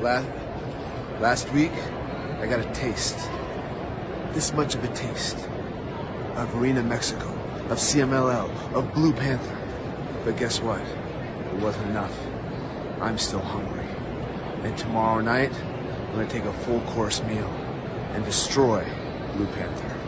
Last, last week, I got a taste. This much of a taste. Of Arena Mexico, of CMLL, of Blue Panther. But guess what? It wasn't enough. I'm still hungry. And tomorrow night, I'm gonna take a full course meal and destroy Blue Panther.